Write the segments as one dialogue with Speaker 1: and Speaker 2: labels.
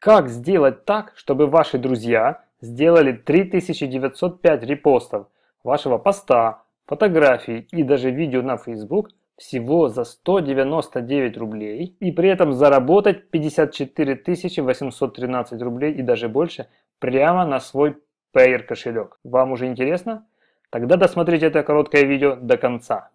Speaker 1: Как сделать так, чтобы ваши друзья сделали 3905 репостов вашего поста, фотографий и даже видео на Facebook всего за 199 рублей и при этом заработать 54 813 рублей и даже больше прямо на свой Payer кошелек. Вам уже интересно? Тогда досмотрите это короткое видео до конца.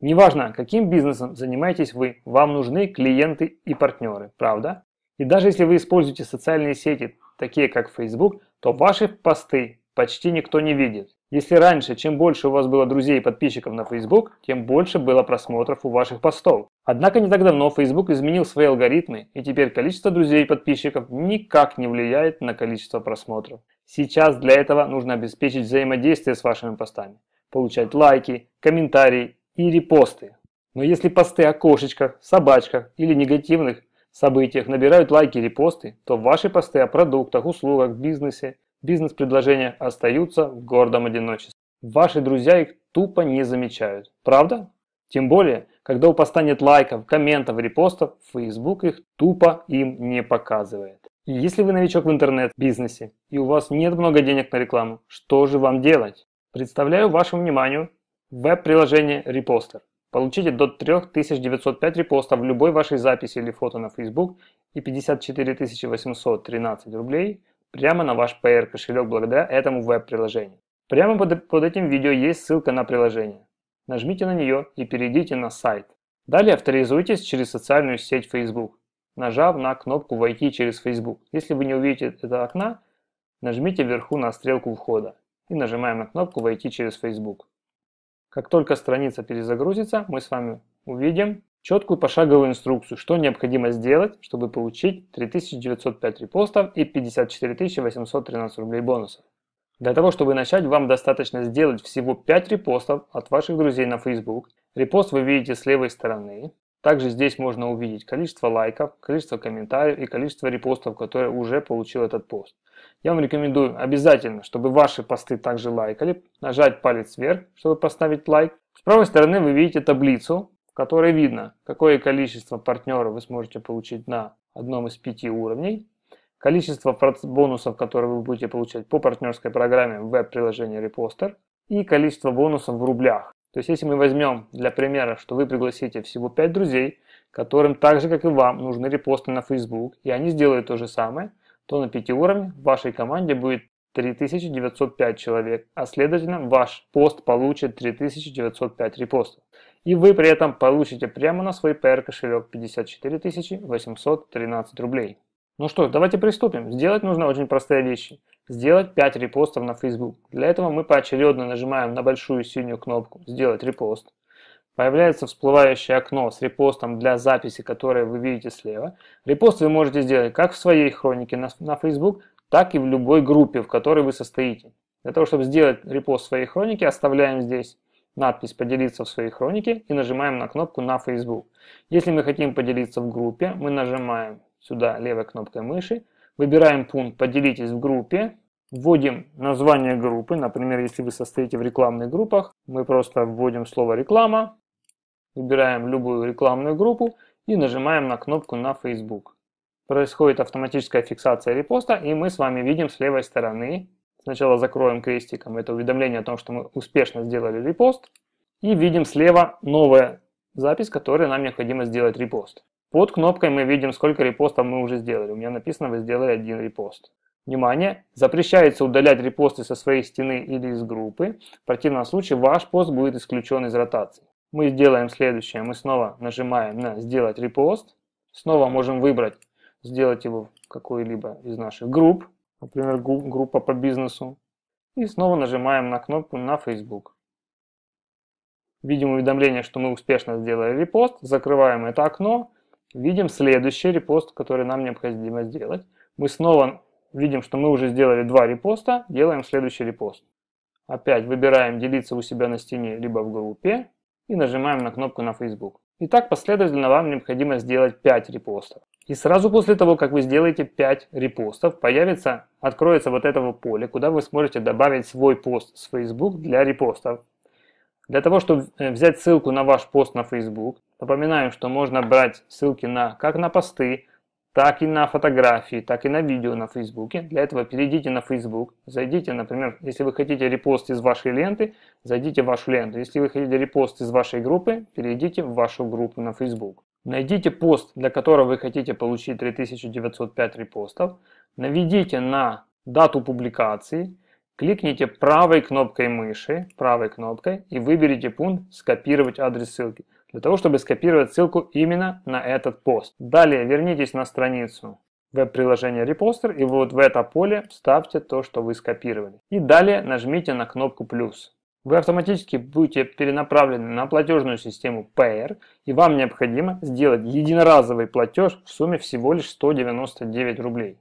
Speaker 1: Неважно, каким бизнесом занимаетесь вы, вам нужны клиенты и партнеры, правда? И даже если вы используете социальные сети, такие как Facebook, то ваши посты почти никто не видит. Если раньше, чем больше у вас было друзей и подписчиков на Facebook, тем больше было просмотров у ваших постов. Однако не так давно Facebook изменил свои алгоритмы, и теперь количество друзей и подписчиков никак не влияет на количество просмотров. Сейчас для этого нужно обеспечить взаимодействие с вашими постами, получать лайки, комментарии и репосты. Но если посты о кошечках, собачках или негативных событиях набирают лайки и репосты, то ваши посты о продуктах, услугах, бизнесе бизнес-предложения остаются в гордом одиночестве. Ваши друзья их тупо не замечают. Правда? Тем более, когда у поста нет лайков, комментов, репостов, Facebook их тупо им не показывает. И если вы новичок в интернет-бизнесе и у вас нет много денег на рекламу, что же вам делать? Представляю вашему вниманию веб-приложение Reposter. Получите до 3905 репостов в любой вашей записи или фото на Facebook и 54 813 рублей прямо на ваш PR кошелек благодаря этому веб-приложению. Прямо под, под этим видео есть ссылка на приложение. Нажмите на нее и перейдите на сайт. Далее авторизуйтесь через социальную сеть Facebook, нажав на кнопку «Войти через Facebook». Если вы не увидите это окна, нажмите вверху на стрелку входа и нажимаем на кнопку «Войти через Facebook». Как только страница перезагрузится, мы с вами увидим четкую пошаговую инструкцию, что необходимо сделать, чтобы получить 3905 репостов и 54 813 рублей бонусов. Для того, чтобы начать, вам достаточно сделать всего 5 репостов от ваших друзей на Facebook. Репост вы видите с левой стороны. Также здесь можно увидеть количество лайков, количество комментариев и количество репостов, которые уже получил этот пост. Я вам рекомендую обязательно, чтобы ваши посты также лайкали, нажать палец вверх, чтобы поставить лайк. С правой стороны вы видите таблицу, в которой видно, какое количество партнеров вы сможете получить на одном из пяти уровней, количество бонусов, которые вы будете получать по партнерской программе в веб-приложении Reposter и количество бонусов в рублях. То есть если мы возьмем для примера, что вы пригласите всего 5 друзей, которым так же как и вам нужны репосты на Facebook, и они сделают то же самое, то на 5 уровнях в вашей команде будет 3905 человек, а следовательно ваш пост получит 3905 репостов. И вы при этом получите прямо на свой PR кошелек 54 813 рублей. Ну что ж, давайте приступим. Сделать нужно очень простые вещи. Сделать 5 репостов на Facebook. Для этого мы поочередно нажимаем на большую синюю кнопку «Сделать репост». Появляется всплывающее окно с репостом для записи, которое вы видите слева. Репост вы можете сделать как в своей хронике на, на Facebook, так и в любой группе, в которой вы состоите. Для того, чтобы сделать репост своей хроники, оставляем здесь надпись «Поделиться в своей хронике» и нажимаем на кнопку «На Facebook». Если мы хотим поделиться в группе, мы нажимаем сюда левой кнопкой мыши, выбираем пункт «Поделитесь в группе», вводим название группы, например, если вы состоите в рекламных группах, мы просто вводим слово «Реклама», выбираем любую рекламную группу и нажимаем на кнопку «На Facebook». Происходит автоматическая фиксация репоста, и мы с вами видим с левой стороны Сначала закроем крестиком это уведомление о том, что мы успешно сделали репост. И видим слева новая запись, которой нам необходимо сделать репост. Под кнопкой мы видим, сколько репостов мы уже сделали. У меня написано, вы сделали один репост. Внимание! Запрещается удалять репосты со своей стены или из группы. В противном случае ваш пост будет исключен из ротации. Мы сделаем следующее. Мы снова нажимаем на «Сделать репост». Снова можем выбрать, сделать его в какой-либо из наших групп например, группа по бизнесу, и снова нажимаем на кнопку на Facebook. Видим уведомление, что мы успешно сделали репост, закрываем это окно, видим следующий репост, который нам необходимо сделать. Мы снова видим, что мы уже сделали два репоста, делаем следующий репост. Опять выбираем «Делиться у себя на стене» либо в группе и нажимаем на кнопку на Facebook. И так последовательно вам необходимо сделать 5 репостов. И сразу после того, как вы сделаете 5 репостов, появится, откроется вот это поле, куда вы сможете добавить свой пост с Facebook для репостов. Для того, чтобы э, взять ссылку на ваш пост на Facebook, напоминаем, что можно брать ссылки на, как на посты, так и на фотографии, так и на видео на Фейсбуке. Для этого перейдите на Facebook, зайдите, например, если вы хотите репост из вашей ленты, зайдите в вашу ленту. Если вы хотите репост из вашей группы, перейдите в вашу группу на Facebook. Найдите пост, для которого вы хотите получить 3905 репостов, наведите на дату публикации, кликните правой кнопкой мыши, правой кнопкой и выберите пункт «Скопировать адрес ссылки» для того, чтобы скопировать ссылку именно на этот пост. Далее вернитесь на страницу веб-приложения Reposter и вот в это поле вставьте то, что вы скопировали. И далее нажмите на кнопку «плюс». Вы автоматически будете перенаправлены на платежную систему Payer, и вам необходимо сделать единоразовый платеж в сумме всего лишь 199 рублей.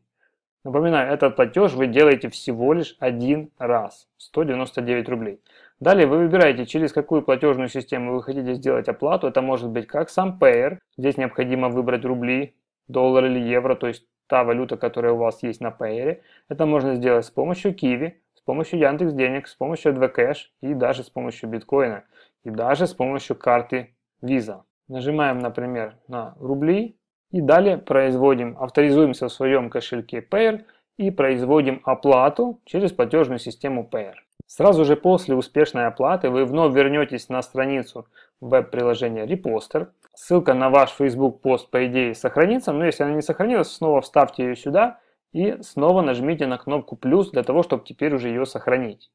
Speaker 1: Напоминаю, этот платеж вы делаете всего лишь один раз, 199 рублей. Далее вы выбираете, через какую платежную систему вы хотите сделать оплату. Это может быть как сам Payer, здесь необходимо выбрать рубли, доллар или евро, то есть та валюта, которая у вас есть на Payer. Это можно сделать с помощью Kiwi, с помощью Яндекс Денег, с помощью AdvoCash и даже с помощью биткоина, и даже с помощью карты Visa. Нажимаем, например, на рубли и далее производим, авторизуемся в своем кошельке Payer и производим оплату через платежную систему Payer. Сразу же после успешной оплаты вы вновь вернетесь на страницу веб-приложения Reposter. Ссылка на ваш Facebook пост по идее сохранится, но если она не сохранилась, снова вставьте ее сюда и снова нажмите на кнопку плюс для того, чтобы теперь уже ее сохранить.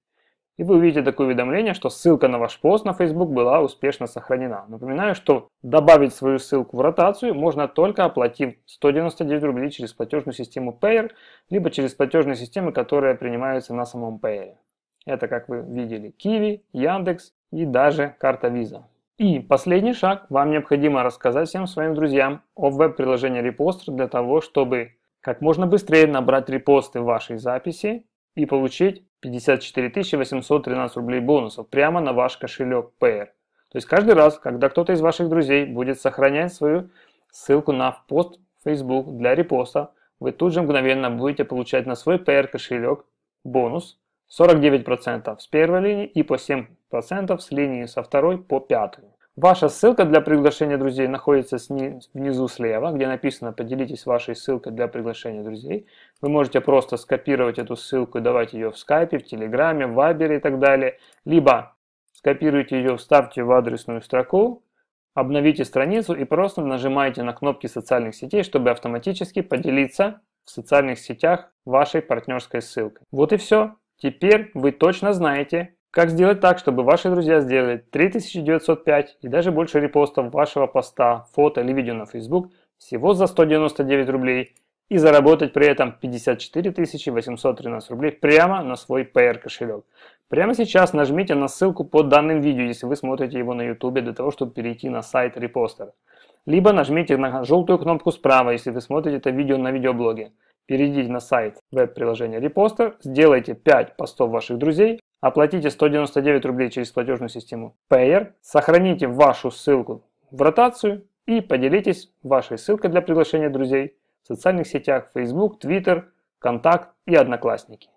Speaker 1: И вы увидите такое уведомление, что ссылка на ваш пост на Facebook была успешно сохранена. Напоминаю, что добавить свою ссылку в ротацию можно только оплатив 199 рублей через платежную систему Payer, либо через платежные системы, которые принимаются на самом Payer. Это, как вы видели, Kiwi, Яндекс и даже карта Visa. И последний шаг. Вам необходимо рассказать всем своим друзьям о веб-приложении Reposter для того, чтобы как можно быстрее набрать репосты вашей записи и получить 54 813 рублей бонусов прямо на ваш кошелек Payer. То есть каждый раз, когда кто-то из ваших друзей будет сохранять свою ссылку на пост в Facebook для репоста, вы тут же мгновенно будете получать на свой Payer кошелек бонус 49% с первой линии и по 7% с линии со второй по пятую. Ваша ссылка для приглашения друзей находится внизу слева, где написано «Поделитесь вашей ссылкой для приглашения друзей». Вы можете просто скопировать эту ссылку и давать ее в скайпе, в телеграме, в вайбере и так далее. Либо скопируйте ее, вставьте в адресную строку, обновите страницу и просто нажимаете на кнопки социальных сетей, чтобы автоматически поделиться в социальных сетях вашей партнерской ссылкой. Вот и все. Теперь вы точно знаете, как сделать так, чтобы ваши друзья сделали 3905 и даже больше репостов вашего поста, фото или видео на Facebook всего за 199 рублей и заработать при этом 54 813 рублей прямо на свой PR кошелек. Прямо сейчас нажмите на ссылку под данным видео, если вы смотрите его на YouTube, для того, чтобы перейти на сайт репостера. Либо нажмите на желтую кнопку справа, если вы смотрите это видео на видеоблоге. Перейдите на сайт веб-приложения Reposter, сделайте 5 постов ваших друзей, оплатите 199 рублей через платежную систему Payer, сохраните вашу ссылку в ротацию и поделитесь вашей ссылкой для приглашения друзей в социальных сетях Facebook, Twitter, Контакт и Одноклассники.